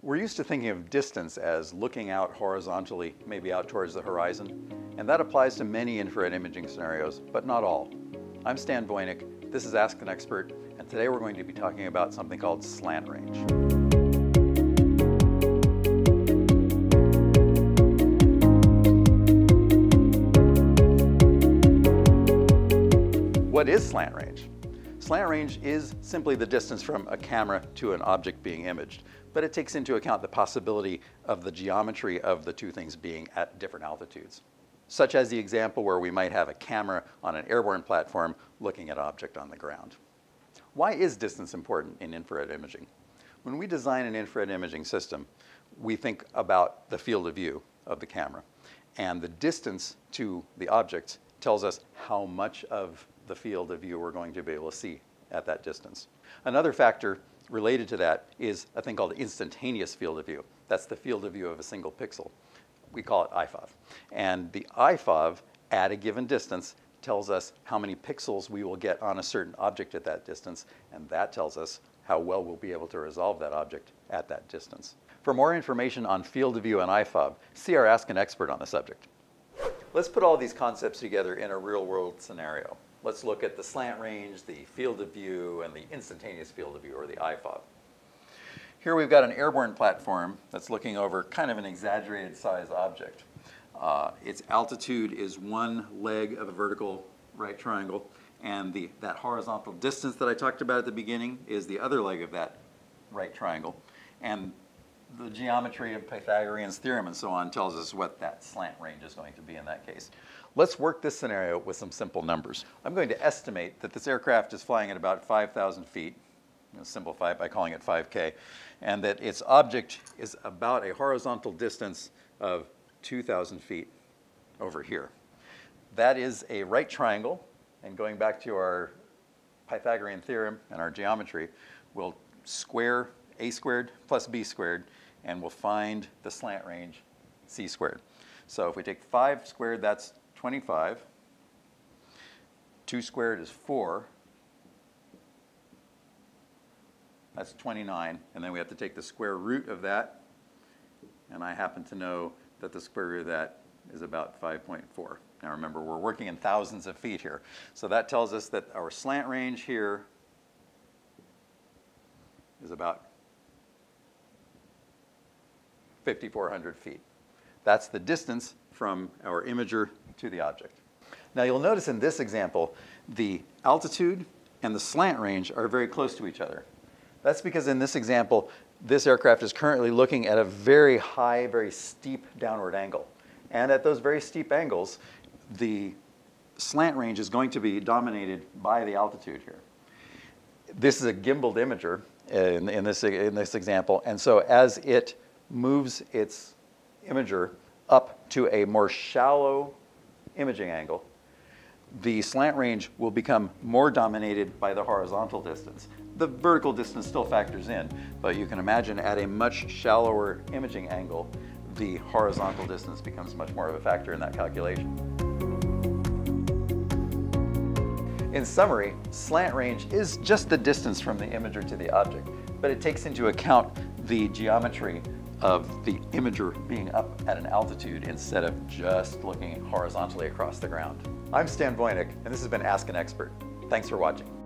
We're used to thinking of distance as looking out horizontally, maybe out towards the horizon, and that applies to many infrared imaging scenarios, but not all. I'm Stan Voynick, this is Ask an Expert, and today we're going to be talking about something called slant range. What is slant range? Slant range is simply the distance from a camera to an object being imaged, but it takes into account the possibility of the geometry of the two things being at different altitudes. Such as the example where we might have a camera on an airborne platform looking at an object on the ground. Why is distance important in infrared imaging? When we design an infrared imaging system, we think about the field of view of the camera. And the distance to the objects tells us how much of the field of view we're going to be able to see at that distance. Another factor related to that is a thing called instantaneous field of view. That's the field of view of a single pixel. We call it IFOV. And the IFOV at a given distance tells us how many pixels we will get on a certain object at that distance, and that tells us how well we'll be able to resolve that object at that distance. For more information on field of view and IFOV, see our Ask an Expert on the subject. Let's put all these concepts together in a real world scenario. Let's look at the slant range, the field of view, and the instantaneous field of view, or the IFOV. Here we've got an airborne platform that's looking over kind of an exaggerated size object. Uh, its altitude is one leg of a vertical right triangle, and the, that horizontal distance that I talked about at the beginning is the other leg of that right triangle. And the geometry of Pythagorean's theorem and so on tells us what that slant range is going to be in that case. Let's work this scenario with some simple numbers. I'm going to estimate that this aircraft is flying at about 5,000 feet, you know, simplify it by calling it 5K, and that its object is about a horizontal distance of 2,000 feet over here. That is a right triangle, and going back to our Pythagorean theorem and our geometry, we'll square a squared plus b squared, and we'll find the slant range c squared. So if we take 5 squared, that's 25. 2 squared is 4. That's 29. And then we have to take the square root of that. And I happen to know that the square root of that is about 5.4. Now remember, we're working in thousands of feet here. So that tells us that our slant range here is about 5,400 feet. That's the distance from our imager to the object. Now you'll notice in this example, the altitude and the slant range are very close to each other. That's because in this example, this aircraft is currently looking at a very high, very steep downward angle. And at those very steep angles, the slant range is going to be dominated by the altitude here. This is a gimbaled imager in, in, this, in this example, and so as it moves its imager up to a more shallow imaging angle, the slant range will become more dominated by the horizontal distance. The vertical distance still factors in, but you can imagine at a much shallower imaging angle, the horizontal distance becomes much more of a factor in that calculation. In summary, slant range is just the distance from the imager to the object, but it takes into account the geometry of the imager being up at an altitude instead of just looking horizontally across the ground. I'm Stan Voynick, and this has been Ask an Expert. Thanks for watching.